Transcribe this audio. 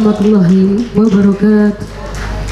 Warahmatullahi wabarakatuh